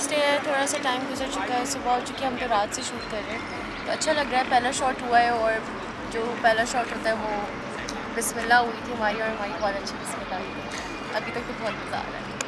स्टेर थोड़ा सा टाइम गुजर चुका है, सुबह हो चुकी है, हम तो रात से शूट कर रहे हैं। तो अच्छा लग रहा है, पहला शॉट हुआ है और जो पहला शॉट होता है वो बिस्मिल्लाह हुई थी हमारी और हमारी बहुत अच्छी बिस्मिल्लाह हुई अभी तक तो बहुत मज़ा आ रहा है।